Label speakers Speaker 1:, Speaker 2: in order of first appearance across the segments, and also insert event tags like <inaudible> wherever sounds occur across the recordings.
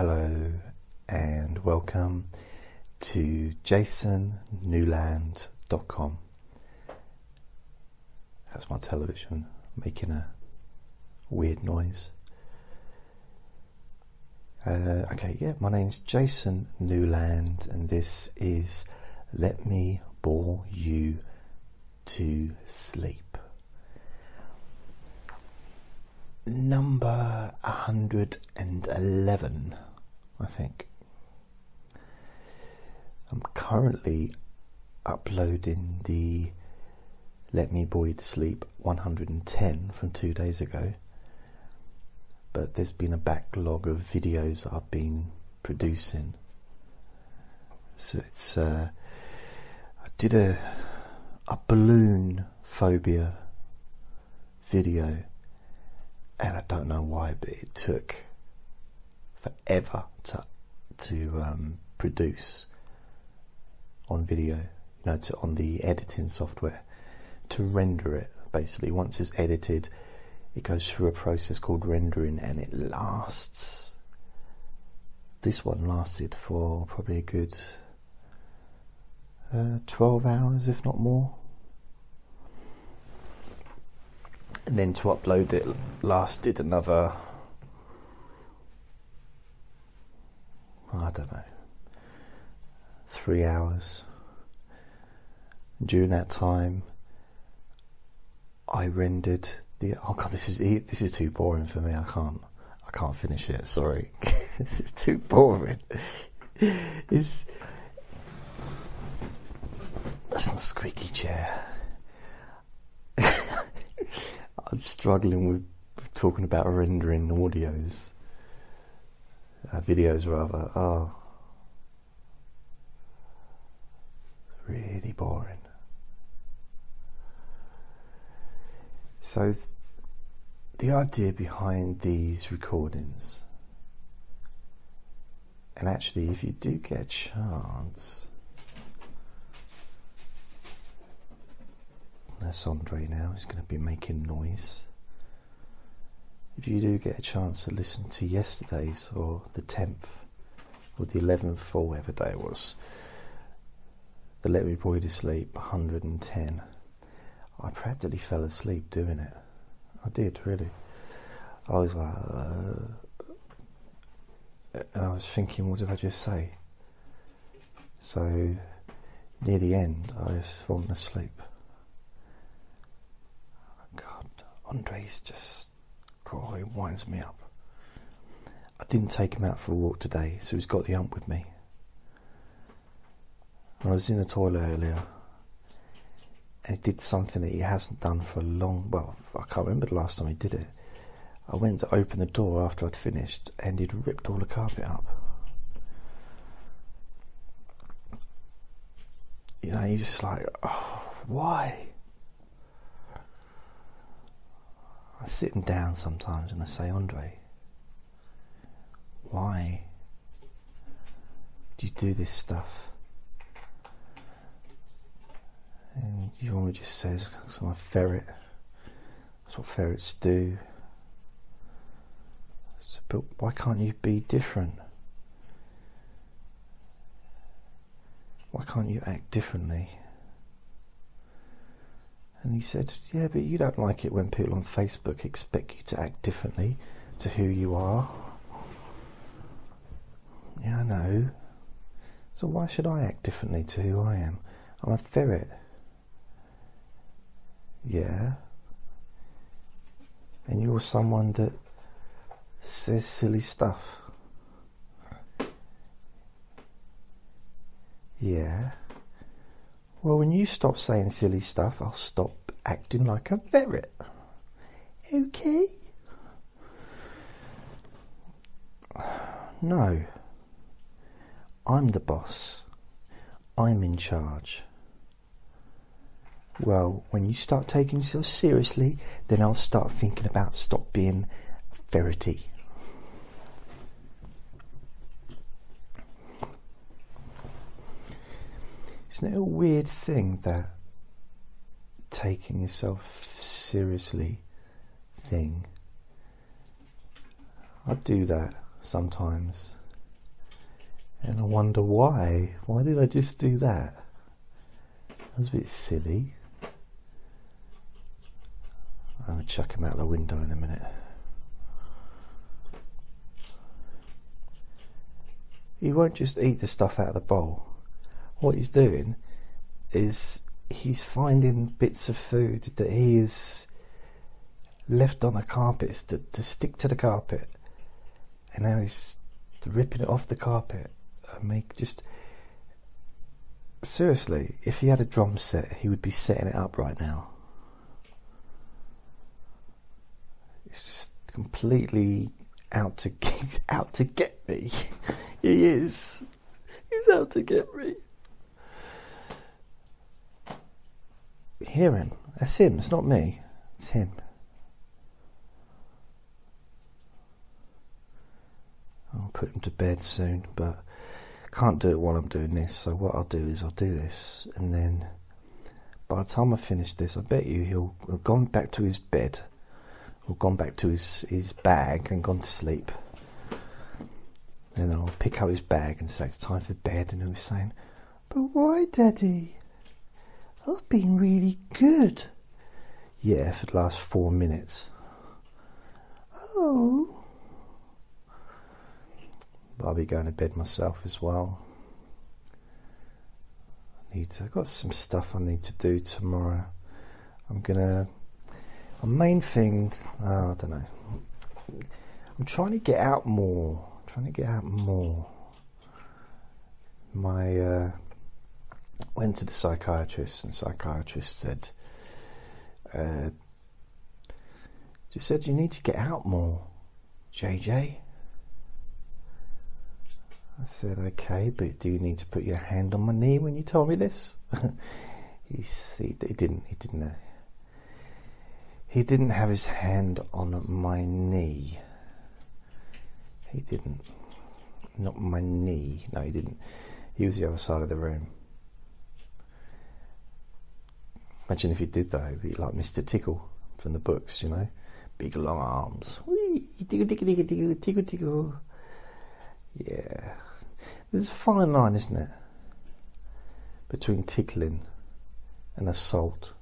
Speaker 1: Hello and welcome to jasonnewland.com. That's my television making a weird noise. Uh, okay, yeah, my name's Jason Newland, and this is Let Me Bore You to Sleep. Number 111, I think. I'm currently uploading the Let Me Boy to Sleep 110 from two days ago but there's been a backlog of videos I've been producing. So it's uh, I did a a balloon phobia video, and I don't know why, but it took forever to to um, produce on video. You know, to on the editing software to render it. Basically, once it's edited it goes through a process called rendering and it lasts. This one lasted for probably a good uh, 12 hours, if not more. And then to upload it lasted another, I don't know, three hours. During that time, I rendered the oh god, this is this is too boring for me. I can't I can't finish it. Sorry, <laughs> this is too boring. it's that's my squeaky chair. I'm struggling with talking about rendering audios, uh, videos rather. Oh, really boring. So, the idea behind these recordings, and actually, if you do get a chance, that's Andre now, he's going to be making noise. If you do get a chance to listen to yesterday's or the 10th or the 11th or whatever day it was, the Let Me You to Sleep 110 I practically fell asleep doing it. I did really. I was like, uh, and I was thinking, what did I just say? So near the end, I've fallen asleep. God, Andre's just, God, he winds me up. I didn't take him out for a walk today, so he's got the ump with me. I was in the toilet earlier and he did something that he hasn't done for a long well I can't remember the last time he did it I went to open the door after I'd finished and he'd ripped all the carpet up you know you're just like oh why I sit him down sometimes and I say Andre why do you do this stuff And Yorma just says, because I'm a ferret. That's what ferrets do. So, but why can't you be different? Why can't you act differently? And he said, Yeah, but you don't like it when people on Facebook expect you to act differently to who you are. Yeah, I know. So why should I act differently to who I am? I'm a ferret. Yeah. And you're someone that says silly stuff. Yeah. Well, when you stop saying silly stuff, I'll stop acting like a ferret. Okay? No. I'm the boss. I'm in charge. Well, when you start taking yourself seriously, then I'll start thinking about stop being ferrety. Isn't it a weird thing that taking yourself seriously thing? I do that sometimes, And I wonder why. Why did I just do that? That was a bit silly. I'll chuck him out the window in a minute. He won't just eat the stuff out of the bowl. What he's doing is he's finding bits of food that he has left on the carpet to, to stick to the carpet. And now he's ripping it off the carpet and make just seriously, if he had a drum set, he would be setting it up right now. It's just completely out to <laughs> get, out to get me. <laughs> he is. He's out to get me. Hear him. That's him. It's not me. It's him. I'll put him to bed soon, but can't do it while I'm doing this. So what I'll do is I'll do this, and then by the time I finish this, I bet you he'll have gone back to his bed, or gone back to his his bag and gone to sleep. Then I'll pick up his bag and say it's time for bed, and he'll be saying, "But why, Daddy? I've been really good." Yeah, for the last four minutes. Oh. But I'll be going to bed myself as well. I need to, I've got some stuff I need to do tomorrow. I'm gonna. A main thing, oh, I don't know. I'm trying to get out more. I'm trying to get out more. My uh, went to the psychiatrist, and the psychiatrist said, uh, just said you need to get out more, JJ. I said, okay, but do you need to put your hand on my knee when you told me this? <laughs> he, he, he, didn't. He didn't. Uh, he didn't have his hand on my knee. He didn't. Not my knee. No, he didn't. He was the other side of the room. Imagine if he did though. He'd be like Mr. Tickle from the books, you know, big long arms. Whee, tickle, tickle, tickle, tickle, tickle, tickle. Yeah. There's a fine line, isn't it? Between tickling and assault.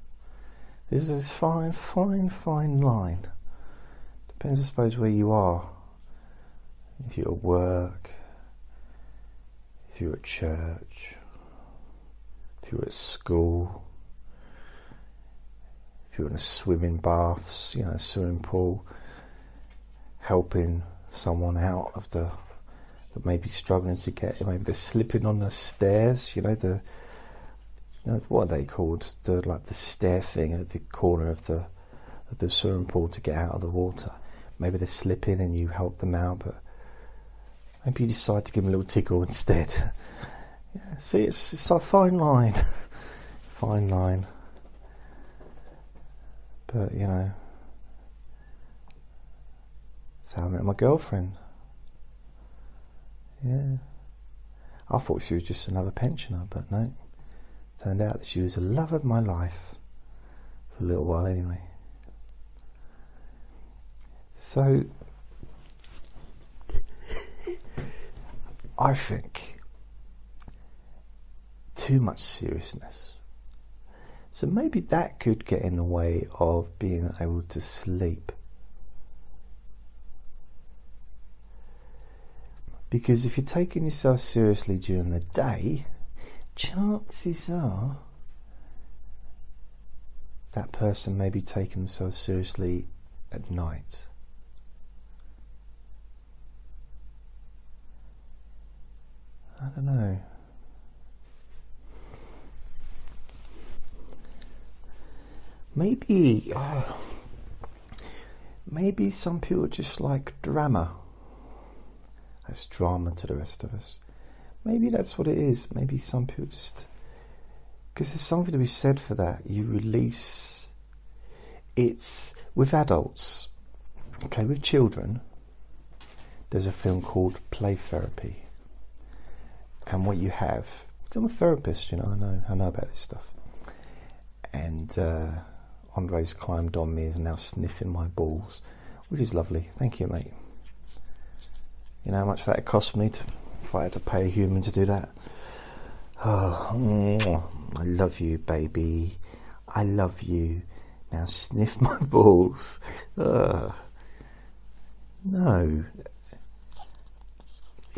Speaker 1: There's this fine, fine, fine line. Depends, I suppose, where you are. If you're at work, if you're at church, if you're at school, you want to swim in baths, you know, swimming pool, helping someone out of the that may be struggling to get, maybe they're slipping on the stairs, you know, the, you know, what are they called? The, like the stair thing at the corner of the, of the swimming pool to get out of the water. Maybe they're slipping and you help them out, but maybe you decide to give them a little tickle instead. <laughs> yeah, see, it's, it's a fine line. <laughs> fine line. But, you know, that's how I met my girlfriend. Yeah. I thought she was just another pensioner, but no. Turned out that she was the love of my life. For a little while, anyway. So, <laughs> I think too much seriousness. So maybe that could get in the way of being able to sleep. Because if you're taking yourself seriously during the day, chances are that person may be taking themselves seriously at night. I don't know. Maybe, uh, maybe some people just like drama as drama to the rest of us. Maybe that's what it is. Maybe some people just. Because there's something to be said for that. You release. It's. With adults, okay, with children, there's a film called Play Therapy. And what you have. I'm a therapist, you know, I know, I know about this stuff. And uh, Andre's climbed on me and now sniffing my balls, which is lovely. Thank you, mate. You know how much that cost me to I had to pay a human to do that. Oh, I love you, baby. I love you. Now sniff <laughs> my balls. No.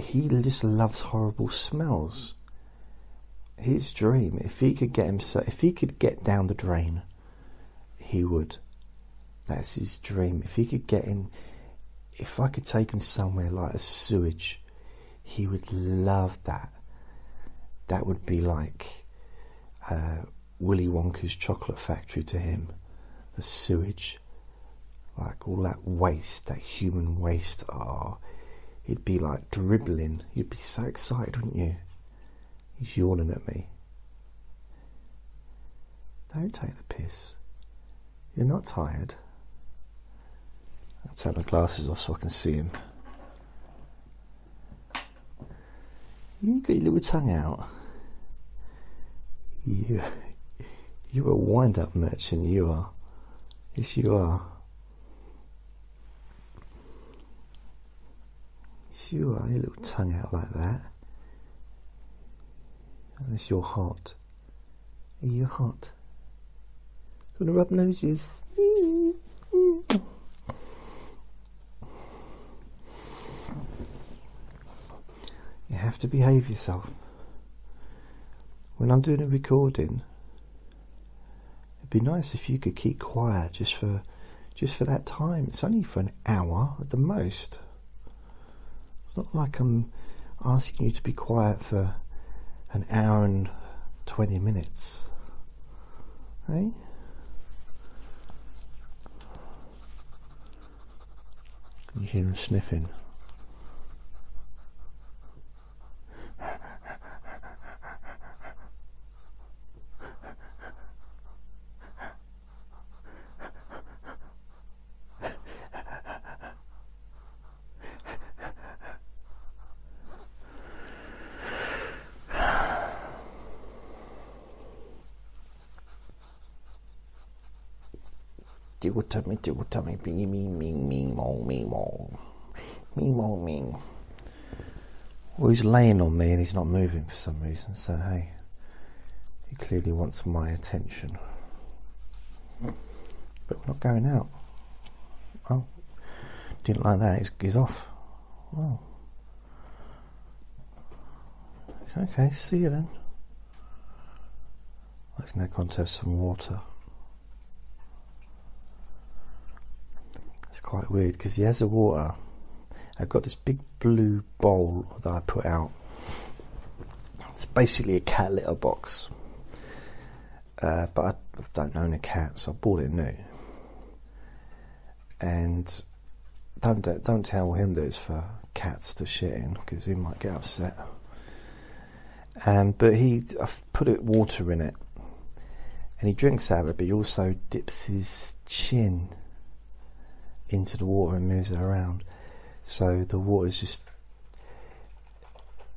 Speaker 1: He just loves horrible smells. His dream, if he could get himself, if he could get down the drain, he would. That's his dream. If he could get him, if I could take him somewhere like a sewage, he would love that. That would be like uh, Willy Wonka's chocolate factory to him. a sewage, like all that waste, that human waste. Ah, oh, it'd be like dribbling. You'd be so excited, wouldn't you? He's yawning at me. Don't take the piss. You're not tired. I'll take my glasses off so I can see him. You got your little tongue out. You, you're a wind-up merchant. You are. Yes, you are. Yes, you are. Your little tongue out like that. Unless you're hot. Are you hot? Gonna rub noses. You have to behave yourself. When I'm doing a recording, it'd be nice if you could keep quiet just for just for that time. It's only for an hour at the most. It's not like I'm asking you to be quiet for an hour and 20 minutes. Hey? You hear him sniffing? Tickle tummy, tickle tummy, bingy ming ming ming mong ming mong. Ming mong ming. Well, he's laying on me and he's not moving for some reason, so hey, he clearly wants my attention. But we're not going out. Oh, didn't like that, he's, he's off. Oh. Okay, see you then. Go to have some water. It's quite weird because he has the water. I've got this big blue bowl that I put out. It's basically a cat litter box. Uh, but I don't own a cat, so I bought it new. And don't don't tell him that it's for cats to shit in because he might get upset. Um, but he, I've put it water in it, and he drinks out of it. But he also dips his chin into the water and moves it around. So the water is just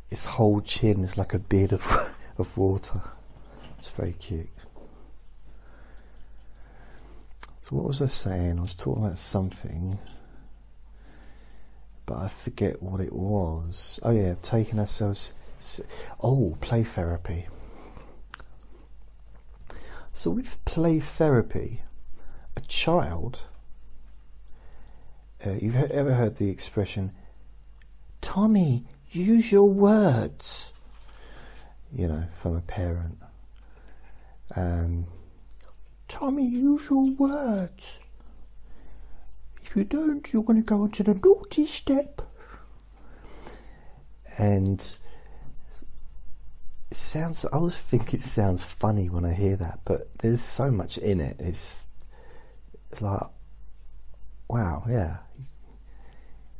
Speaker 1: its whole chin is like a beard of <laughs> of water. It's very cute. So what was I saying? I was talking about something, but I forget what it was. Oh yeah, taking ourselves. Oh, play therapy. So with play therapy, a child uh, you've ever heard the expression, Tommy, use your words, you know, from a parent. Um, Tommy, use your words. If you don't, you're going to go into the naughty step. And it sounds, I always think it sounds funny when I hear that, but there's so much in it. It's, it's like, wow, yeah,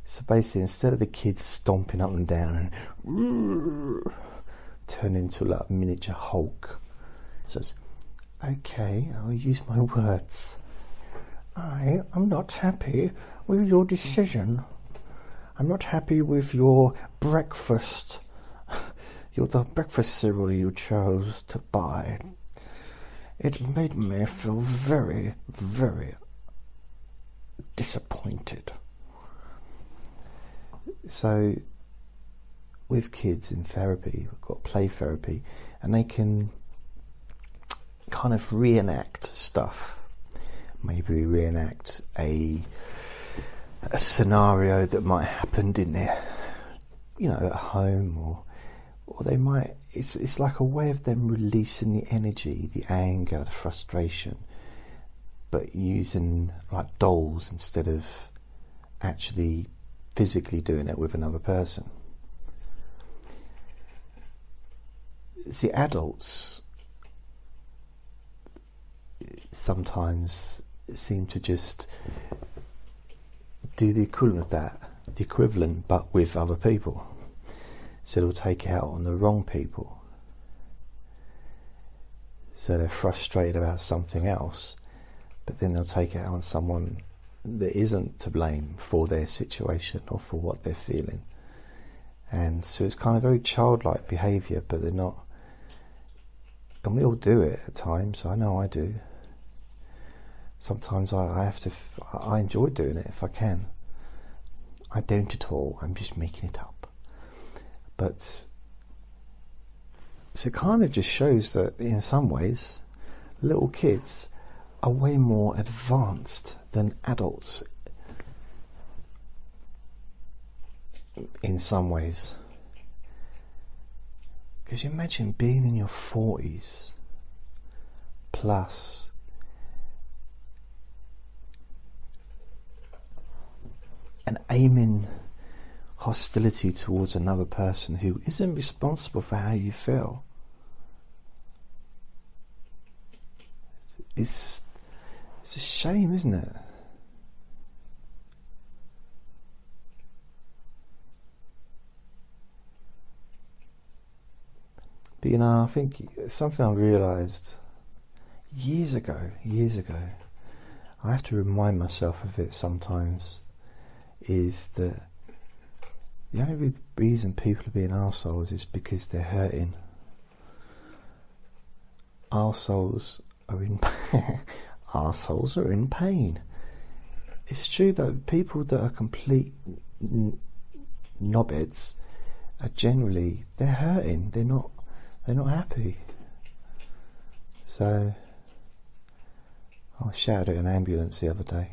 Speaker 1: so basically, instead of the kids stomping up and down and <laughs> turn into like a miniature Hulk, says, "Okay, I'll use my words. I am not happy with your decision. I'm not happy with your breakfast. <laughs> Your the breakfast cereal you chose to buy. It made me feel very, very disappointed." So with kids in therapy, we've got play therapy, and they can kind of reenact stuff. Maybe reenact a a scenario that might have happened in their, you know, at home, or or they might. It's it's like a way of them releasing the energy, the anger, the frustration, but using like dolls instead of actually physically doing it with another person. See, adults sometimes seem to just do the equivalent of that, the equivalent, but with other people. So they'll take it out on the wrong people. So they're frustrated about something else, but then they'll take it out on someone that isn't to blame for their situation or for what they're feeling. And so it's kind of very childlike behaviour, but they're not. And we all do it at times. I know I do. Sometimes I, I have to. I enjoy doing it if I can. I don't at all. I'm just making it up. But so it kind of just shows that in some ways, little kids are way more advanced than adults in some ways. Because you imagine being in your 40s plus and aiming hostility towards another person who isn't responsible for how you feel. It's it's a shame, isn't it? But you know, I think something I realised years ago, years ago, I have to remind myself of it sometimes, is that the only reason people are being assholes is because they're hurting. Arseholes are in <laughs> assholes are in pain. It's true that people that are complete n- knobheads are generally they're hurting. They're not. They're not happy. So I shouted at an ambulance the other day.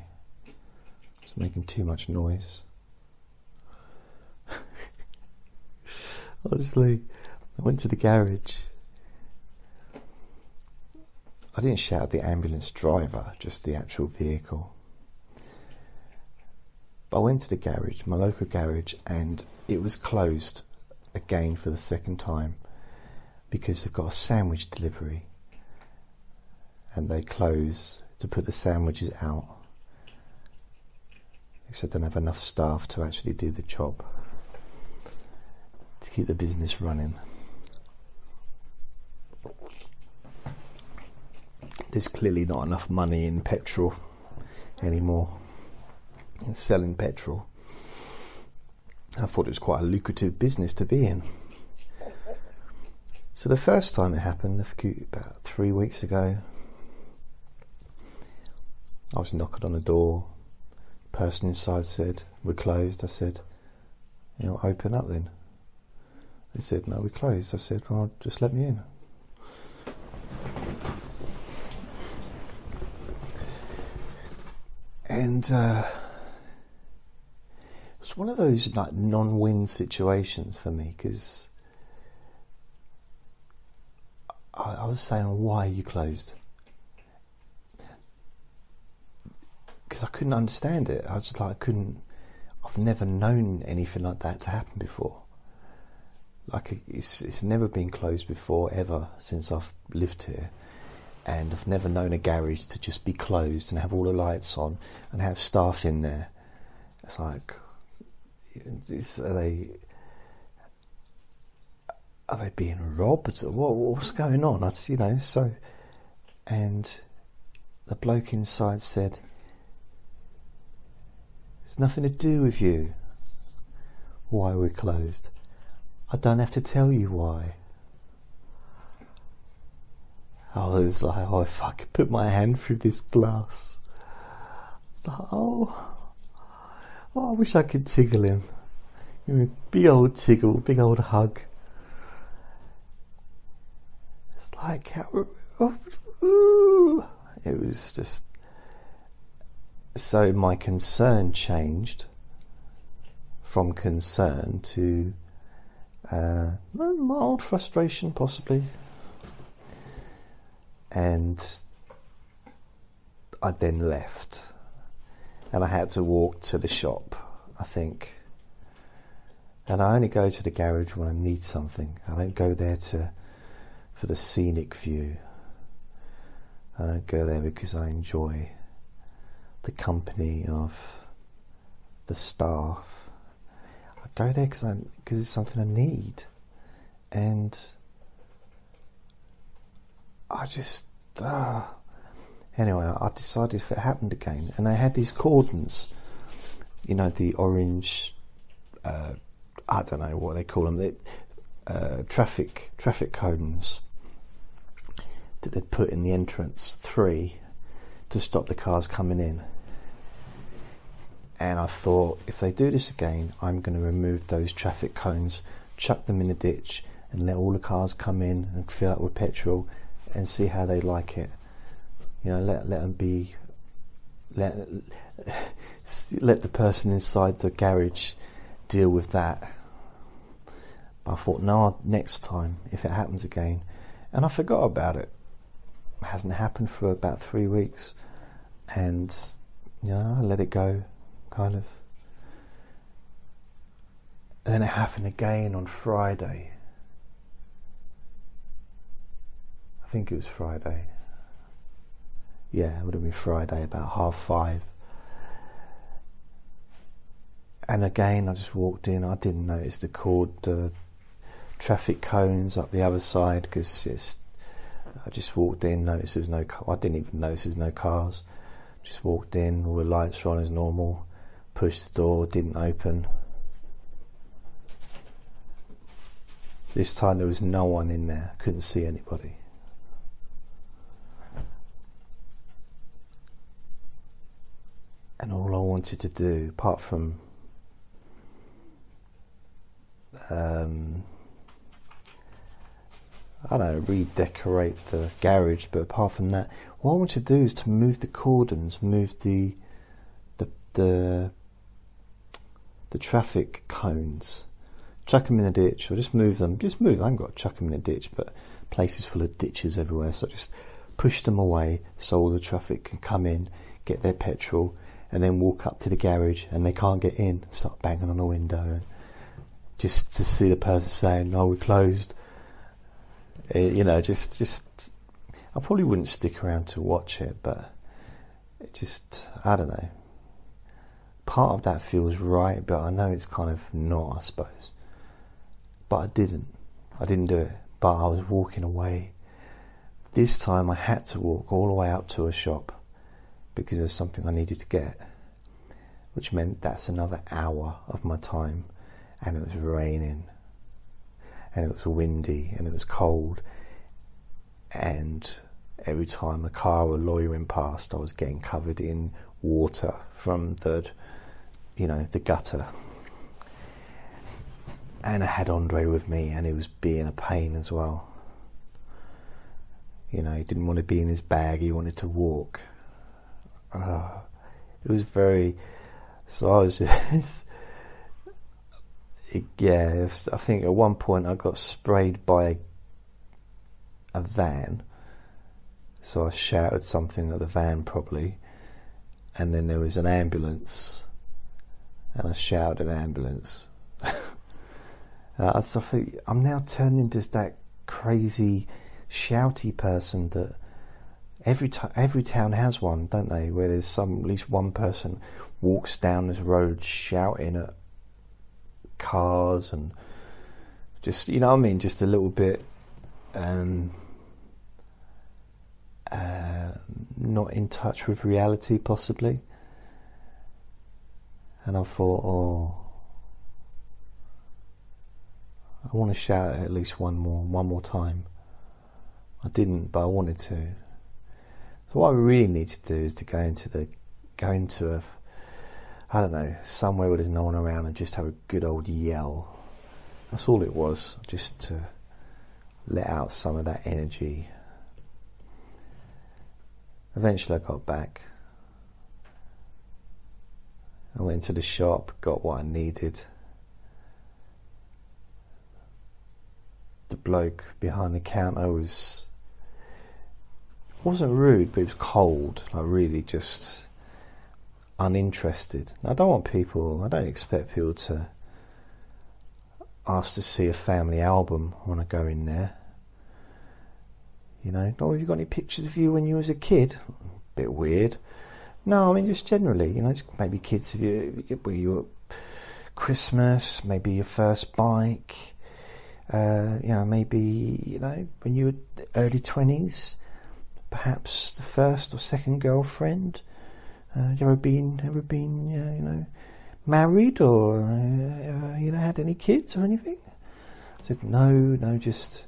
Speaker 1: It's making too much noise. <laughs> Honestly, I went to the garage I didn't shout at the ambulance driver, just the actual vehicle. But I went to the garage, my local garage, and it was closed again for the second time because they've got a sandwich delivery and they close to put the sandwiches out because they don't have enough staff to actually do the job to keep the business running. There's clearly not enough money in petrol anymore. In selling petrol. I thought it was quite a lucrative business to be in. So the first time it happened, about three weeks ago, I was knocking on the door. The person inside said, "We're closed." I said, "You know, open up then." They said, "No, we're closed." I said, "Well, just let me in." And uh, it was one of those like non-win situations for me because I, I, was saying, "Why are you closed?" Because I couldn't understand it. I was just like, I couldn't. I've never known anything like that to happen before. Like it's it's never been closed before ever since I've lived here and I've never known a garage to just be closed and have all the lights on and have staff in there. It's like, is, are they are they being robbed? What, what's going on? I, you know, so and the bloke inside said, "It's nothing to do with you. Why we're closed. I don't have to tell you why." I was like, oh, if I could put my hand through this glass. I was like, oh, oh, I wish I could tickle him. Big old tickle, big old hug. It's like, how it was just. So my concern changed from concern to uh, mild frustration, possibly. And I then left, and I had to walk to the shop, I think. And I only go to the garage when I need something. I don't go there to for the scenic view. I don't go there because I enjoy the company of the staff. I go there because it's something I need, and I just uh, anyway. I decided if it happened again, and they had these cordons, you know, the orange. Uh, I don't know what they call them. They, uh, traffic traffic cones that they'd put in the entrance, three, to stop the cars coming in. And I thought, if they do this again, I'm going to remove those traffic cones, chuck them in a ditch, and let all the cars come in and fill up with petrol, and see how they like it. You know, let let them be. Let <laughs> let the person inside the garage deal with that. But I thought, no, next time if it happens again, and I forgot about it hasn't happened for about three weeks, and you know, I let it go, kind of. And then it happened again on Friday. I think it was Friday. Yeah, it would have been Friday, about half five. And again, I just walked in. I didn't notice the cord uh, traffic cones up the other side because I just walked in, noticed there was no. I didn't even notice there was no cars. Just walked in, all the lights were on as normal. Pushed the door, didn't open. This time there was no one in there, couldn't see anybody. And all I wanted to do, apart from um, I don't know, redecorate the garage, but apart from that, what I want to do is to move the cordons, move the the the, the traffic cones, chuck them in the ditch, or just move them. Just move. Them. I haven't got to chuck them in a ditch, but places full of ditches everywhere, so just push them away so all the traffic can come in, get their petrol, and then walk up to the garage, and they can't get in. Start banging on the window, just to see the person saying, "No, we're closed." Uh, you know, just just I probably wouldn't stick around to watch it, but it just I don't know. Part of that feels right, but I know it's kind of not, I suppose. But I didn't. I didn't do it. But I was walking away. This time I had to walk all the way up to a shop because there's something I needed to get, which meant that's another hour of my time, and it was raining and it was windy and it was cold and every time a car were went past I was getting covered in water from the you know the gutter. And I had Andre with me and he was being a pain as well. You know he didn't want to be in his bag he wanted to walk uh, it was very so I was <laughs> just it, yeah, I think at one point I got sprayed by a, a van, so I shouted something at the van probably, and then there was an ambulance, and I shouted ambulance. <laughs> uh, so I think I'm now turning into that crazy, shouty person that every t- every town has one, don't they? Where there's some at least one person walks down this road shouting at cars and just you know what I mean, just a little bit um, uh, not in touch with reality, possibly. And I thought, oh, I want to shout at least one more, one more time. I didn't, but I wanted to. So what I really need to do is to go into the, go into a, I don't know, somewhere where there's no one around and just have a good old yell. That's all it was, just to let out some of that energy. Eventually, I got back. I went to the shop, got what I needed. The bloke behind the counter was wasn't rude, but it was cold, like really just uninterested. I don't want people. I don't expect people to ask to see a family album when I go in there. You know, oh, have you got any pictures of you when you was a kid? A Bit weird. No, I mean just generally, you know, maybe kids of you, were you at Christmas, maybe your first bike, uh, you know, maybe you know when you were early twenties, perhaps the first or second girlfriend. Uh, you ever been ever been uh, you know married or uh, you know had any kids or anything? I said no, no, just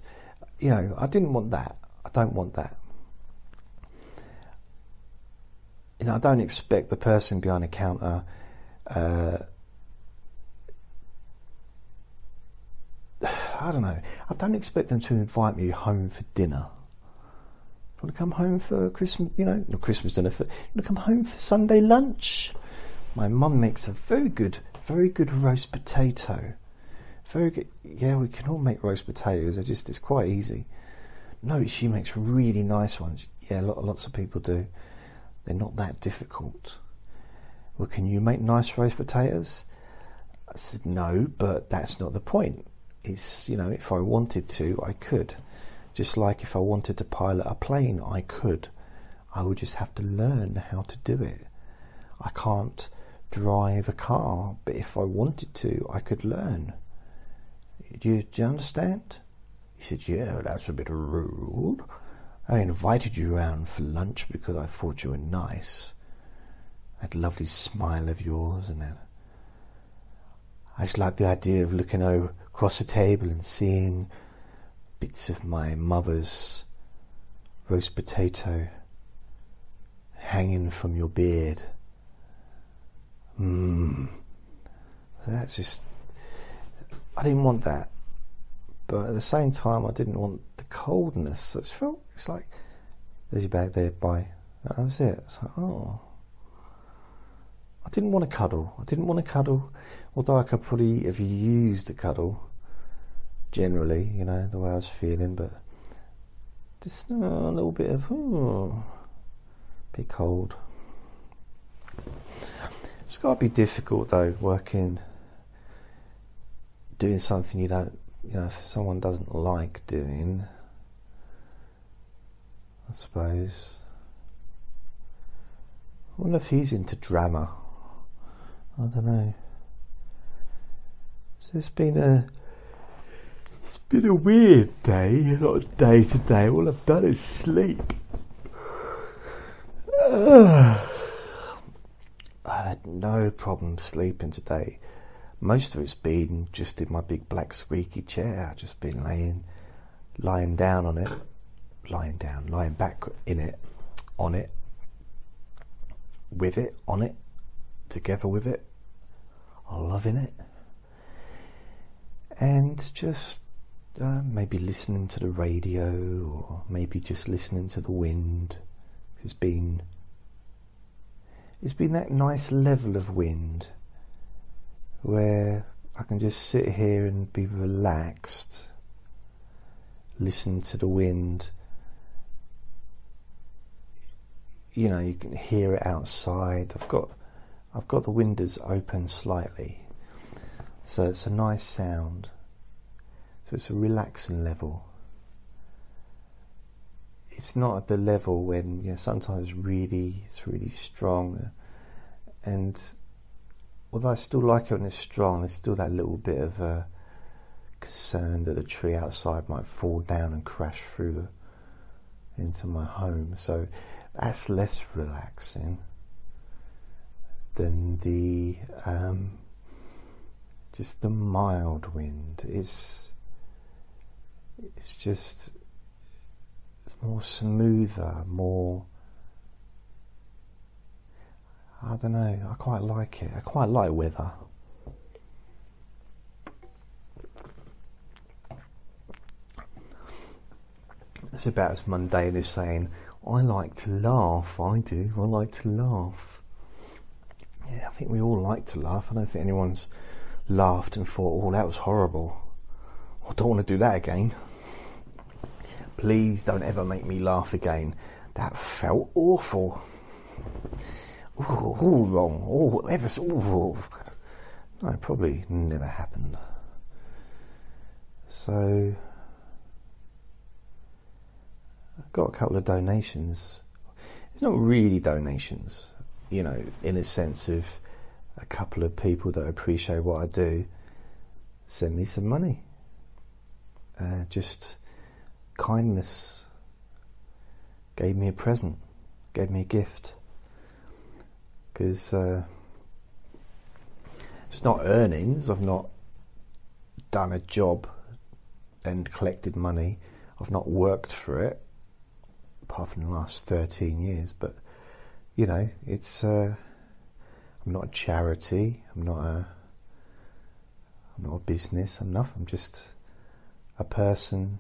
Speaker 1: you know I didn't want that. I don't want that. You know, I don't expect the person behind the counter. Uh, <sighs> I don't know. I don't expect them to invite me home for dinner. You want to come home for Christmas? You know, not Christmas dinner. For, you want to come home for Sunday lunch? My mum makes a very good, very good roast potato. Very good. Yeah, we can all make roast potatoes. It's just it's quite easy. No, she makes really nice ones. Yeah, lots of people do. They're not that difficult. Well, can you make nice roast potatoes? I said no, but that's not the point. It's you know, if I wanted to, I could. Just like if I wanted to pilot a plane, I could. I would just have to learn how to do it. I can't drive a car, but if I wanted to, I could learn. Do you, do you understand? He said, Yeah, that's a bit rude. I invited you around for lunch because I thought you were nice. That lovely smile of yours and that. I just like the idea of looking over across the table and seeing bits of my mother's roast potato hanging from your beard. Mmm. That's just. I didn't want that. But at the same time, I didn't want the coldness. So it felt. It's like. There's your bag there, bye. That was it. It's like, oh. I didn't want to cuddle. I didn't want to cuddle, although I could probably have used a cuddle generally, you know, the way I was feeling, but just a little bit of, oh, bit cold. It's got to be difficult though, working, doing something you don't, you know, if someone doesn't like doing, I suppose. I wonder if he's into drama. I don't know. So it's been a it's been a weird day, not day to day. All I've done is sleep. <sighs> I had no problem sleeping today. Most of it's been just in my big black squeaky chair. I've just been laying, lying down on it, lying down, lying back in it, on it, with it, on it, together with it, loving it, and just uh, maybe listening to the radio or maybe just listening to the wind. It's been it's been that nice level of wind where I can just sit here and be relaxed, listen to the wind. You know, you can hear it outside. I've got I've got the windows open slightly, so it's a nice sound. So it's a relaxing level. It's not at the level when you know, sometimes really it's really strong, and although I still like it when it's strong, there's still that little bit of a concern that a tree outside might fall down and crash through the, into my home. So that's less relaxing than the um, just the mild wind. It's it's just it's more smoother, more I don't know. I quite like it. I quite like weather. It's about as mundane as saying, I like to laugh. I do. I like to laugh. Yeah, I think we all like to laugh. I don't think anyone's laughed and thought, oh, that was horrible. I don't want to do that again. Please don't ever make me laugh again. That felt awful. Ooh, all wrong. Oh, ever. Ooh. No, it probably never happened. So, I've got a couple of donations. It's not really donations, you know, in a sense of a couple of people that appreciate what I do send me some money. Uh, just kindness. Gave me a present, gave me a gift. Because uh, it's not earnings, I've not done a job and collected money, I've not worked for it, apart from the last 13 years, but you know, it's. Uh, I'm not a charity. I'm not a. I'm not a business. I'm nothing. I'm just a person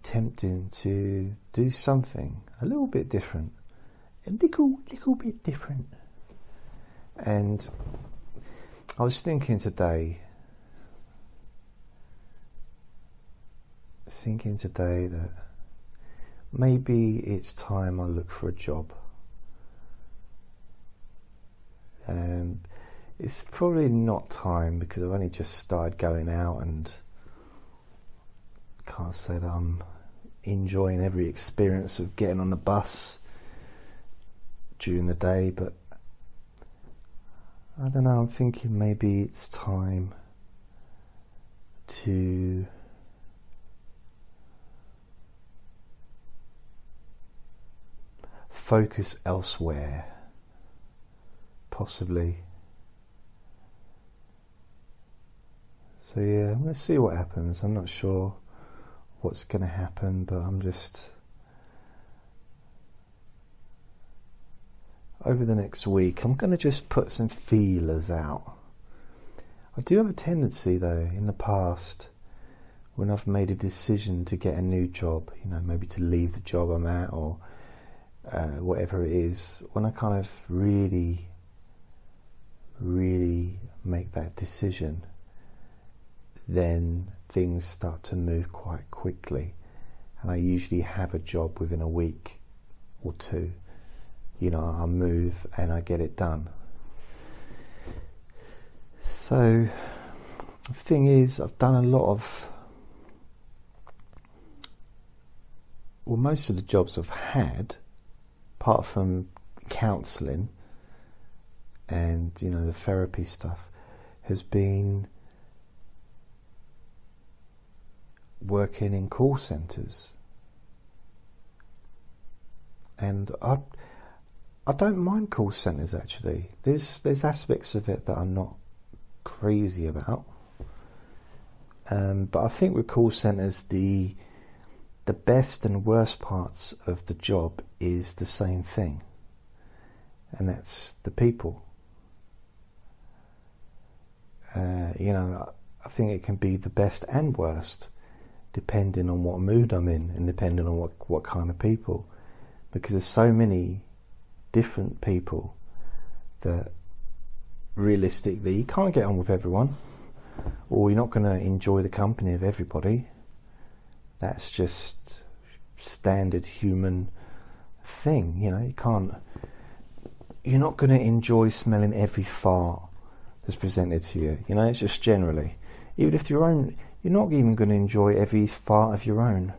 Speaker 1: attempting to do something a little bit different, a little little bit different. And I was thinking today, thinking today that maybe it's time I look for a job. Um, it's probably not time because I've only just started going out and can't say that I'm um, enjoying every experience of getting on the bus during the day, but I don't know, I'm thinking maybe it's time to focus elsewhere, possibly. So, yeah, let's see what happens. I'm not sure what's going to happen, but I'm just. Over the next week, I'm going to just put some feelers out. I do have a tendency, though, in the past, when I've made a decision to get a new job, you know, maybe to leave the job I'm at or uh, whatever it is, when I kind of really, really make that decision, then things start to move quite quickly. And I usually have a job within a week or two. You know, I move and I get it done. So, the thing is, I've done a lot of. Well, most of the jobs I've had apart from counselling and you know the therapy stuff, has been working in call centres. And I, I don't mind call centres actually. There's there's aspects of it that I'm not crazy about. Um, but I think with call centres, the the best and worst parts of the job is the same thing, and that's the people. Uh, you know, I think it can be the best and worst depending on what mood I'm in and depending on what, what kind of people. Because there's so many different people that realistically you can't get on with everyone, or you're not going to enjoy the company of everybody. That's just standard human thing. You know, you can't. You're not going to enjoy smelling every fart that's presented to you. You know, it's just generally. Even if your own, you're not even going to enjoy every fart of your own.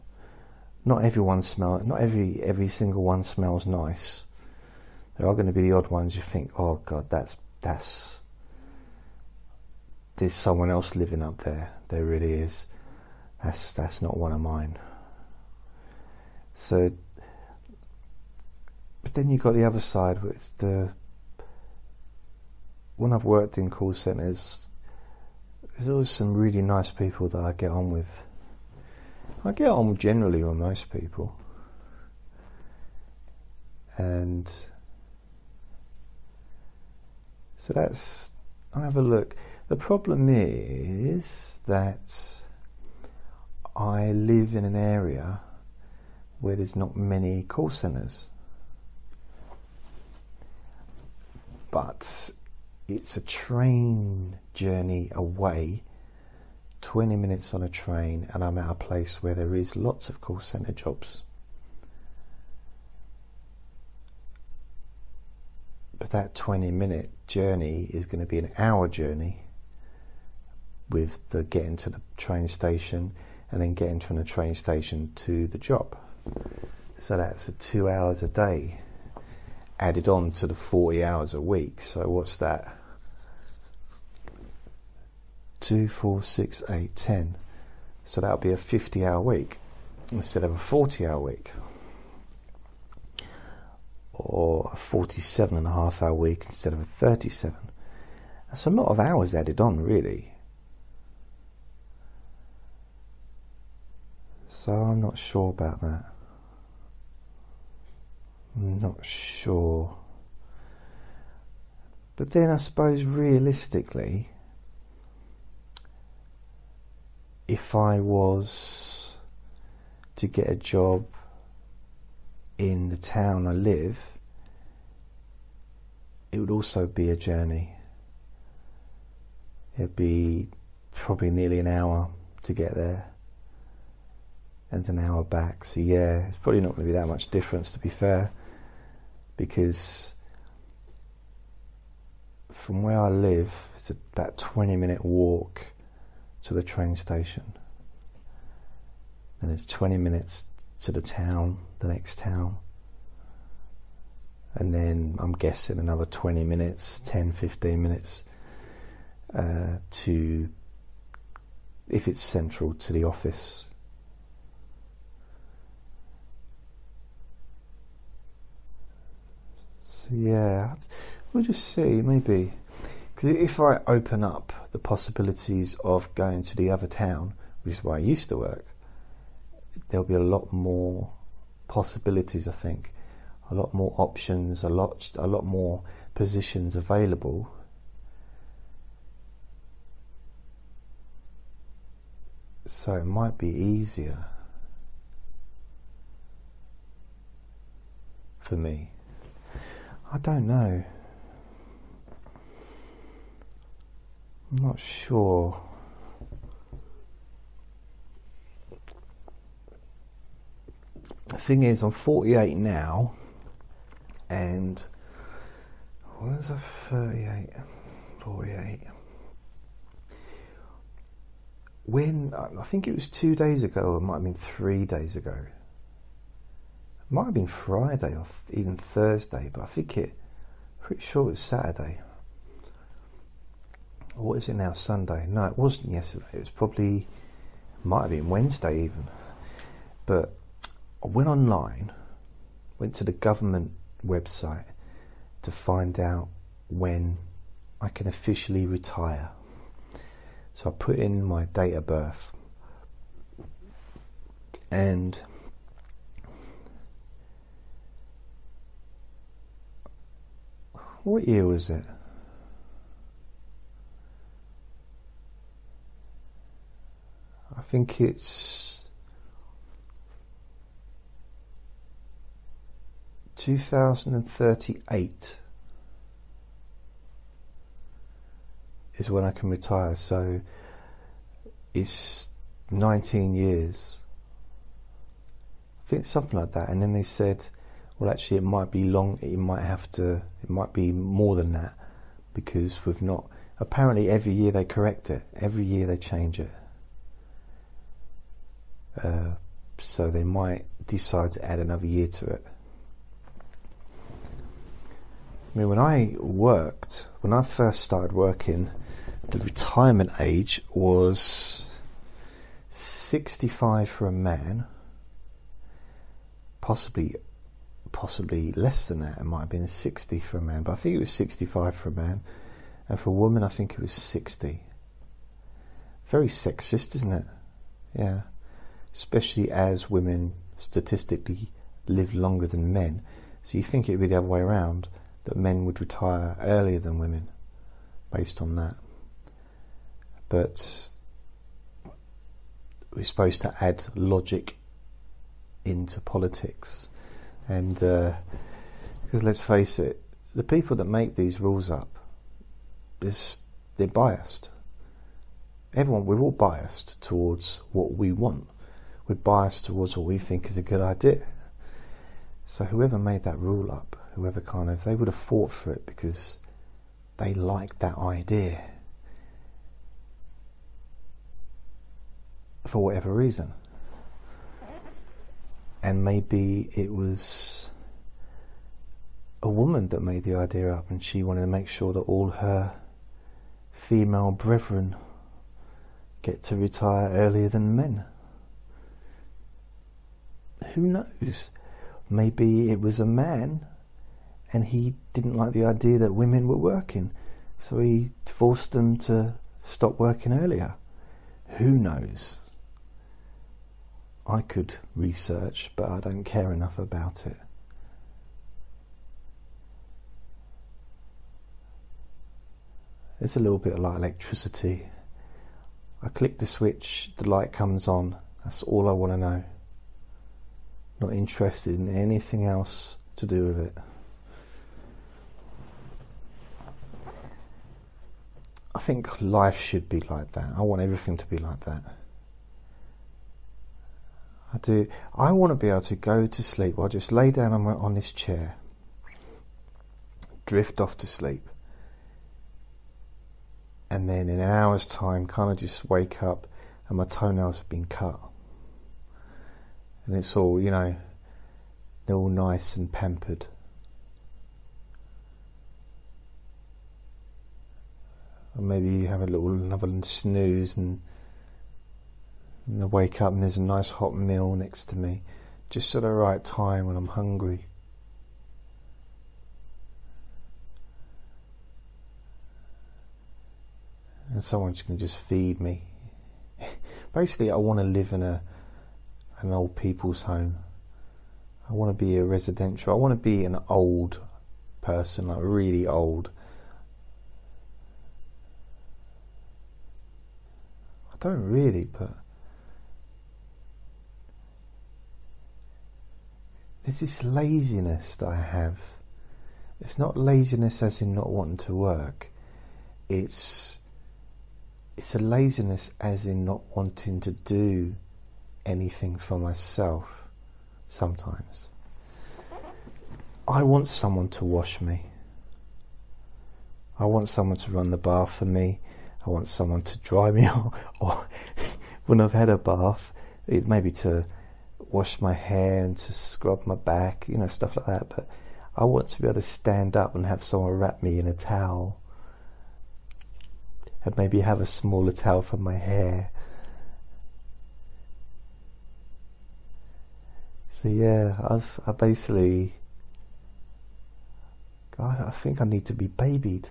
Speaker 1: Not everyone smell. Not every every single one smells nice. There are going to be the odd ones you think, oh God, that's that's. There's someone else living up there. There really is. That's that's not one of mine. So, but then you've got the other side, where it's the when I've worked in call centres, there's always some really nice people that I get on with. I get on generally with most people, and So that's, I'll have a look. The problem is that I live in an area where there's not many call centres. But it's a train journey away, 20 minutes on a train, and I'm at a place where there is lots of call centre jobs. But that 20 minute journey is going to be an hour journey with the getting to the train station and then getting from the train station to the job. So that's two hours a day added on to the 40 hours a week. So what's that? Two, four, six, eight, ten. So that would be a 50 hour week instead of a 40 hour week. Or a 47 and a half hour week instead of a 37. That's a lot of hours added on, really. So I'm not sure about that. I'm not sure. But then I suppose realistically, if I was to get a job in the town I live, it would also be a journey. It'd be probably nearly an hour to get there and an hour back. So yeah, it's probably not going to be that much difference to be fair, because from where I live, it's about twenty minute walk to the train station. and it's twenty minutes to the town, the next town. And then I'm guessing another 20 minutes, 10, 15 minutes uh, to, if it's central, to the office So yeah, we'll just see, maybe. Because if I open up the possibilities of going to the other town, which is where I used to work, there'll be a lot more possibilities, I think. A lot more options, a lot, a lot more positions available. So it might be easier for me. I don't know. I'm not sure. The thing is, I'm 48 now, and where's I 38? 48. When I think it was two days ago, or it might have been three days ago It might have been Friday or even Thursday, but I think it, pretty sure it was Saturday. What is it now? Sunday? No, it wasn't yesterday. It was probably, might have been Wednesday even. But I went online, went to the government website to find out when I can officially retire. So I put in my date of birth and What year was it? I think it's 2038 is when I can retire. So it's 19 years. I think something like that. And then they said well, actually, it might be long. It might have to. It might be more than that because we've not. Apparently, every year they correct it. Every year they change it. Uh, so they might decide to add another year to it. I mean, when I worked, when I first started working, the retirement age was 65 for a man, possibly possibly less than that. It might have been 60 for a man, but I think it was 65 for a man. And for a woman, I think it was 60. Very sexist, isn't it? Yeah. Especially as women statistically live longer than men. So you think it would be the other way around, that men would retire earlier than women. based on that. But we're supposed to add logic into politics. And because uh, let's face it, the people that make these rules up, is, they're biased. Everyone, we're all biased towards what we want. Biased towards what we think is a good idea. So whoever made that rule up, whoever kind of, they would have fought for it because they liked that idea. For whatever reason. And maybe it was a woman that made the idea up and she wanted to make sure that all her female brethren get to retire earlier than men. Who knows? Maybe it was a man and he didn't like the idea that women were working, so he forced them to stop working earlier. Who knows? I could research, but I don't care enough about it. It's a little bit like electricity. I click the switch, the light comes on. That's all I want to know. Not interested in anything else to do with it. I think life should be like that. I want everything to be like that. I do. I want to be able to go to sleep. I'll just lay down on, my, on this chair, drift off to sleep, and then in an hour's time, kind of just wake up and my toenails have been cut. And it's all, you know, they're all nice and pampered. Or maybe you have a little another snooze and, and I wake up and there's a nice hot meal next to me, just at the right time when I'm hungry. and someone can just feed me. <laughs> Basically, I want to live in a an old people's home. I want to be a residential. I want to be an old person, like really old. I don't really, but there's this laziness that I have. It's not laziness as in not wanting to work. It's it's a laziness as in not wanting to do anything for myself sometimes. I want someone to wash me. I want someone to run the bath for me. I want someone to dry me <laughs> off. or when I've had a bath, it maybe to wash my hair and to scrub my back, you know, stuff like that. But I want to be able to stand up and have someone wrap me in a towel and maybe have a smaller towel for my hair. So yeah, I've I basically God, I think I need to be babied.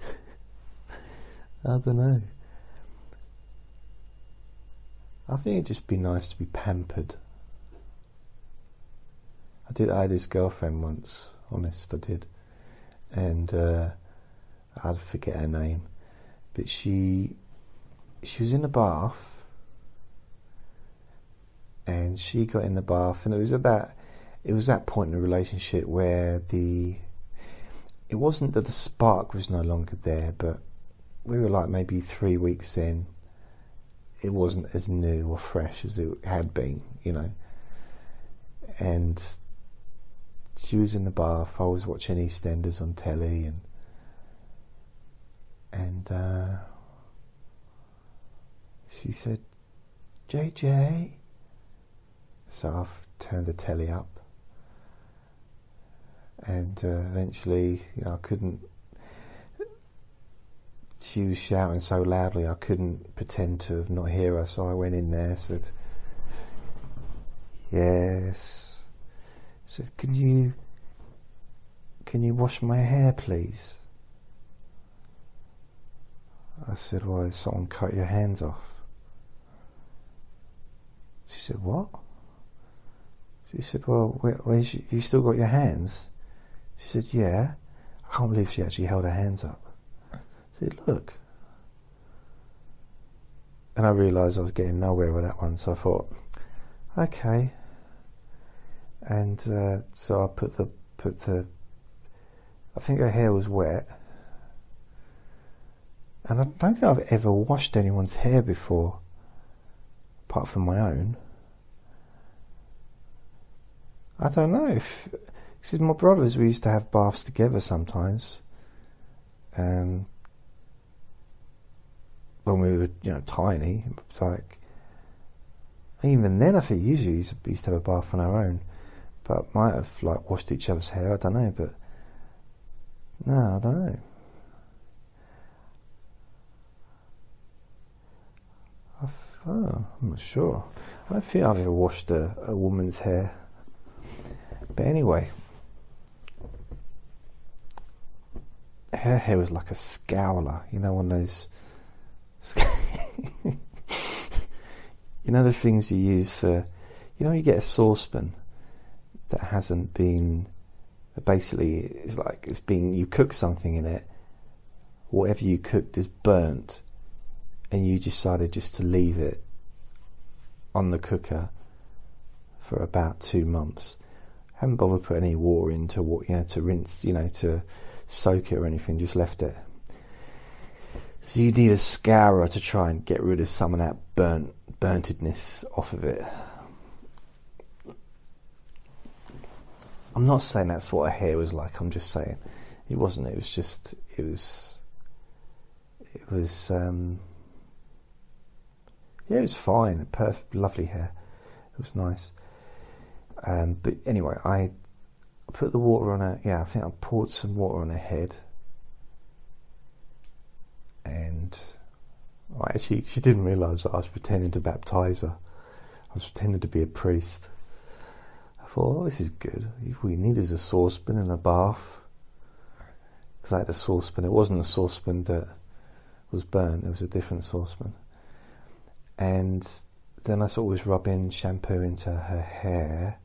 Speaker 1: <laughs> I don't know. I think it'd just be nice to be pampered. I did. I had this girlfriend once. Honest, I did, and uh, I forget her name, but she she was in the bath, and she got in the bath, and it was at that it was that point in the relationship where the it wasn't that the spark was no longer there, but we were like maybe three weeks in. It wasn't as new or fresh as it had been, you know, and she was in the bath. I was watching EastEnders on telly, and and uh, she said, "JJ." So I've turned the telly up, and uh, eventually, you know, I couldn't. She was shouting so loudly, I couldn't pretend to not hear her. So I went in there, said, "Yes." says, "Can you can you wash my hair, please?" I said, "Why, someone cut your hands off?" She said, "What?" She said, Well, where, where's you, you still got your hands? She said, Yeah. I can't believe she actually held her hands up. I said, Look. And I realised I was getting nowhere with that one, so I thought, Okay. And uh, so I put the put the. I think her hair was wet, and I don't think I've ever washed anyone's hair before, apart from my own. I don't know if because my brothers we used to have baths together sometimes. Um, when we were you know tiny, like even then I think usually we used to have a bath on our own, but might have like washed each other's hair. I don't know, but no, I don't know. I've, oh, I'm not sure. I don't think I've ever washed a, a woman's hair. But anyway, her hair was like a scowler, you know, one of those. <laughs> you know, the things you use for. You know, you get a saucepan that hasn't been. Basically, it's like it's been. You cook something in it, whatever you cooked is burnt, and you decided just to leave it on the cooker for about two months haven't bothered putting any water into what you know to rinse, you know, to soak it or anything. Just left it. So you need a scourer to try and get rid of some of that burnt burntedness off of it. I'm not saying that's what her hair was like. I'm just saying it wasn't. It was just. It was. It was. Um, yeah, it was fine. Perfect, lovely hair. It was nice. Um, but anyway, I put the water on her. Yeah, I think I poured some water on her head, and I actually she didn't realise that I was pretending to baptise her. I was pretending to be a priest. I thought, oh, this is good. All we need is a saucepan and a bath. Because I had a saucepan. It wasn't a saucepan that was burnt. It was a different saucepan. And then I sort of was rubbing shampoo into her hair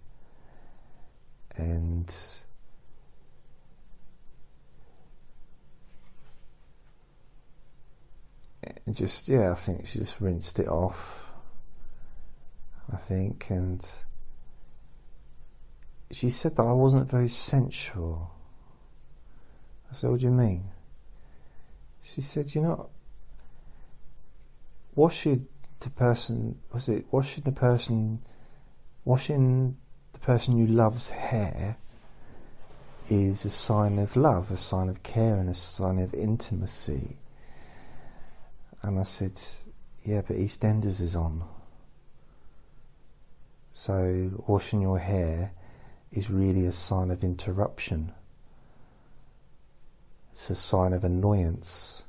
Speaker 1: and just yeah, I think she just rinsed it off. I think, and she said that I wasn't very sensual. I said, "What do you mean?" She said, "You know, washing the person was it washing the person, washing the person you love's hair is a sign of love, a sign of care, and a sign of intimacy. And I said, Yeah, but EastEnders is on. So washing your hair is really a sign of interruption. It's a sign of annoyance.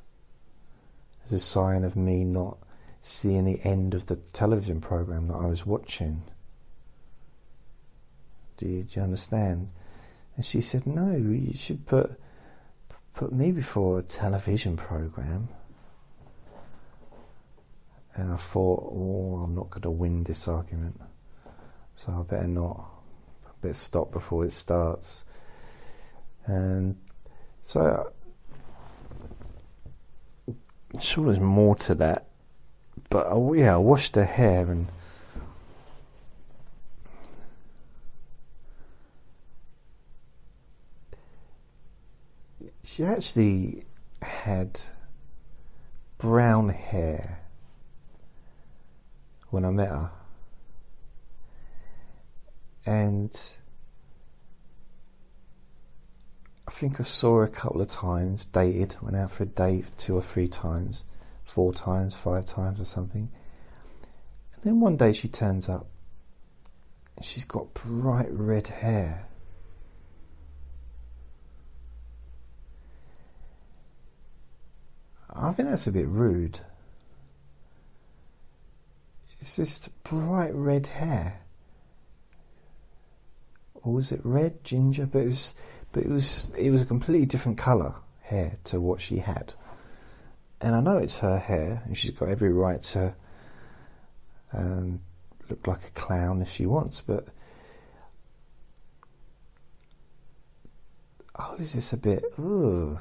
Speaker 1: It's a sign of me not seeing the end of the television program that I was watching. Do you, do you understand? And she said, No, you should put put me before a television program. And I thought, oh, I'm not going to win this argument, so I better not. I better stop before it starts. And so, I'm sure there's more to that, but uh, I, yeah, I washed her hair and she actually had brown hair when I met her. And I think I saw her a couple of times, dated, went out for a date two or three times, four times, five times or something. And then one day she turns up and she's got bright red hair. I think that's a bit rude. It's just bright red hair. Or was it red, ginger? But it was, but it was, it was a completely different colour hair to what she had and I know it's her hair, and she's got every right to um, look like a clown if she wants, but oh, is this a bit, ooh.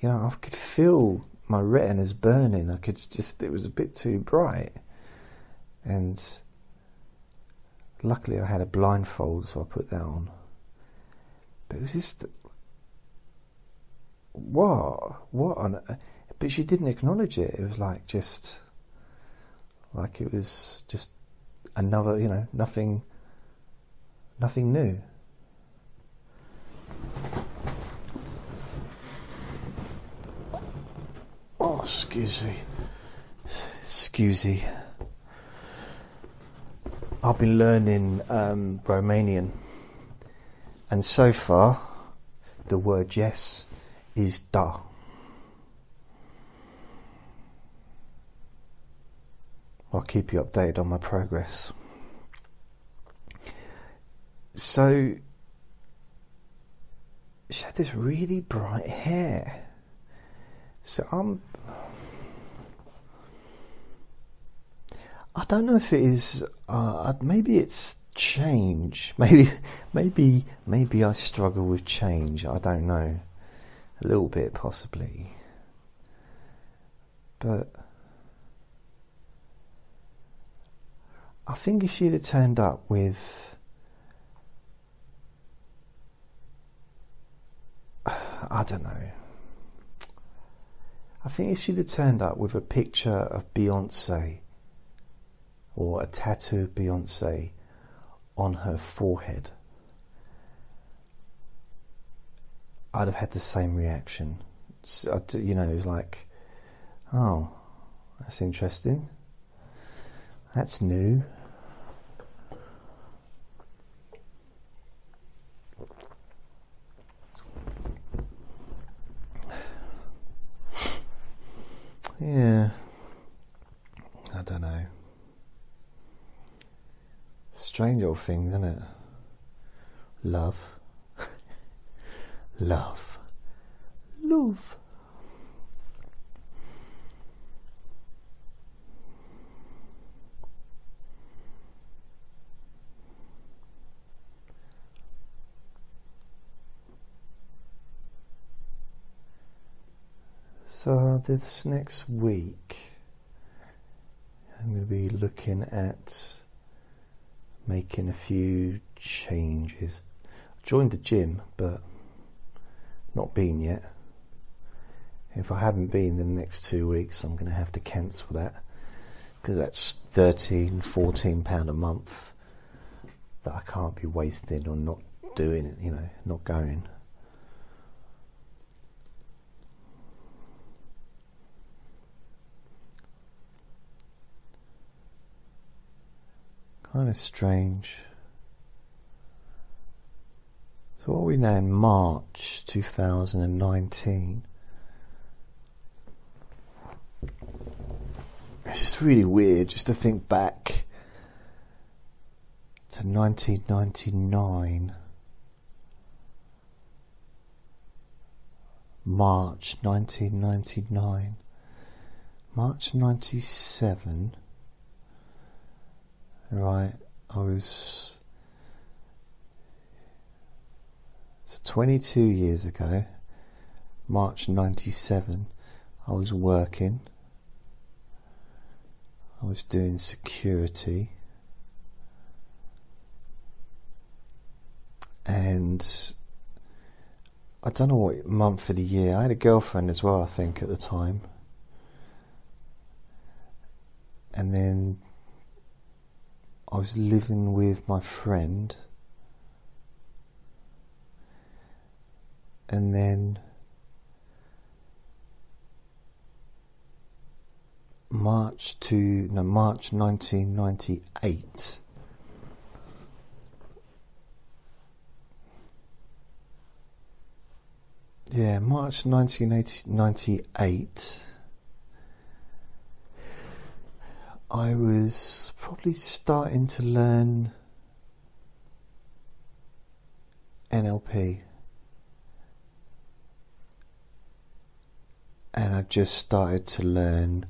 Speaker 1: You know, I could feel my retinas burning. I could just, it was a bit too bright. And luckily I had a blindfold, so I put that on. But it was just what? What on? But she didn't acknowledge it. It was like just, like it was just another, you know, nothing, nothing new. Oh, excuse me. Excuse me. I've been learning um, Romanian, and so far, the word yes is da. I'll keep you updated on my progress. So, she had this really bright hair. So I'm. I don't know if it is. Uh, maybe it's change. <laughs> Maybe, maybe, maybe I struggle with change. I don't know. A little bit, possibly. But I think if she'd have turned up with. <sighs> I don't know. I think if she'd have turned up with a picture of Beyonce or a tattoo of Beyonce on her forehead, I'd have had the same reaction. So, uh, you know, it was like, oh, that's interesting. That's new. Yeah. I don't know. Strange old thing, isn't it? Love. Love. Love. So, this next week, I'm going to be looking at making a few changes. I joined the gym, but not been yet. If I haven't been in the next two weeks, I'm going to have to cancel that because that's 13, 14 pound a month that I can't be wasting on not doing it, you know, not going. Kind of strange. So, what are we now in March 2019? It's just really weird just to think back to 1999. March 1999. March 97. Right, I was. 22 years ago, March 97, I was working. I was doing security. And I don't know what month of the year. I had a girlfriend as well, I think, at the time. And then I was living with my friend, and then March to no March 1998. Yeah, March 1998. I was probably starting to learn NLP. And I just started to learn,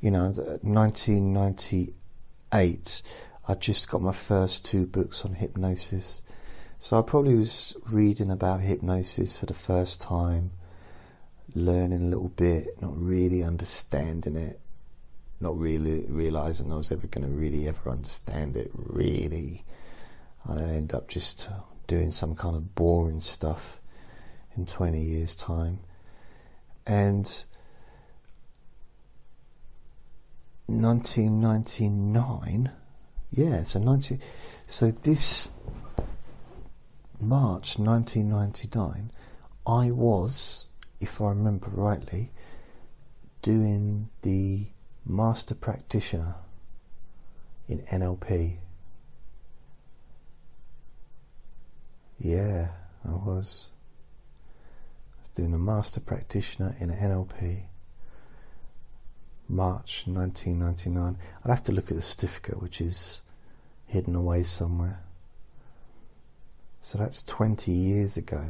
Speaker 1: you know, 1998, I just got my first two books on hypnosis. So I probably was reading about hypnosis for the first time, learning a little bit, not really understanding it, not really realizing I was ever going to really ever understand it, really. And I end up just doing some kind of boring stuff in 20 years' time. And 1999, yeah, so 19, so this March 1999, I was, if I remember rightly, doing the master practitioner in NLP. Yeah, I was. Doing the master practitioner in NLP. March 1999. I'd have to look at the certificate, which is hidden away somewhere. So that's 20 years ago.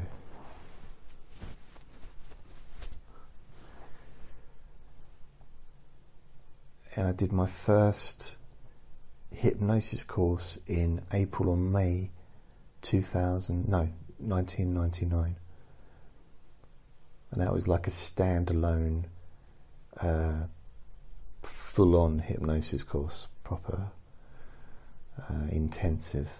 Speaker 1: And I did my first hypnosis course in April or May 2000, no, 1999. And that was like a standalone, uh, full on hypnosis course, proper, uh, intensive.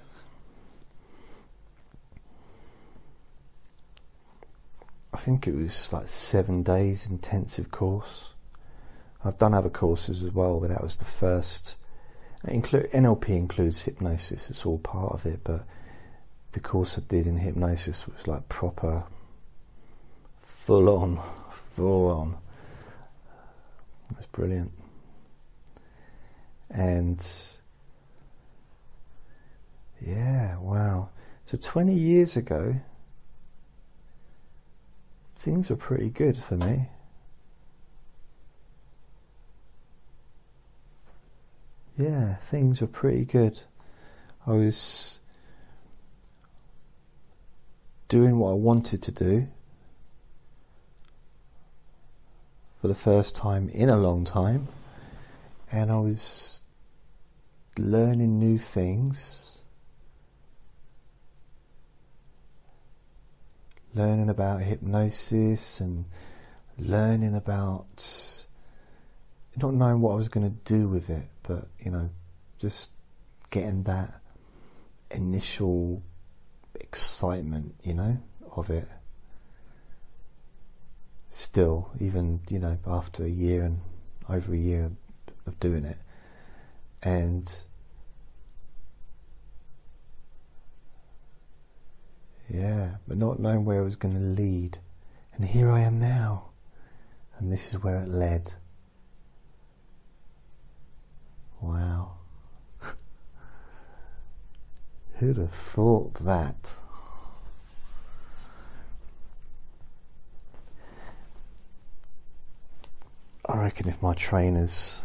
Speaker 1: I think it was like seven days intensive course. I've done other courses as well, but that was the first. Include, NLP includes hypnosis; it's all part of it. But the course I did in hypnosis was like proper, full on, full on. That's brilliant, and yeah, wow. So twenty years ago things were pretty good for me. Yeah, things were pretty good. I was doing what I wanted to do for the first time in a long time, and I was learning new things learning about hypnosis and learning about not knowing what I was going to do with it, but you know, just getting that initial excitement, you know, of it. Still, even you know, after a year and over a year of doing it, and Yeah, but not knowing where it was going to lead. And here I am now. And this is where it led. Wow. <laughs> Who'd have thought that? I reckon if my trainers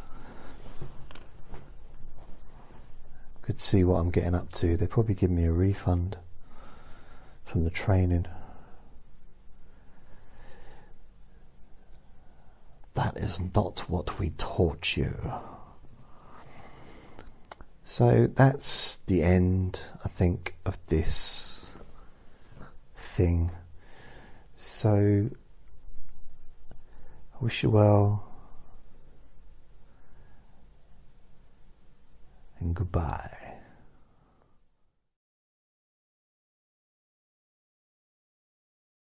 Speaker 1: could see what I'm getting up to, they'd probably give me a refund from the training. That is not what we taught you. So that's the end, I think, of this thing. So I wish you well and goodbye.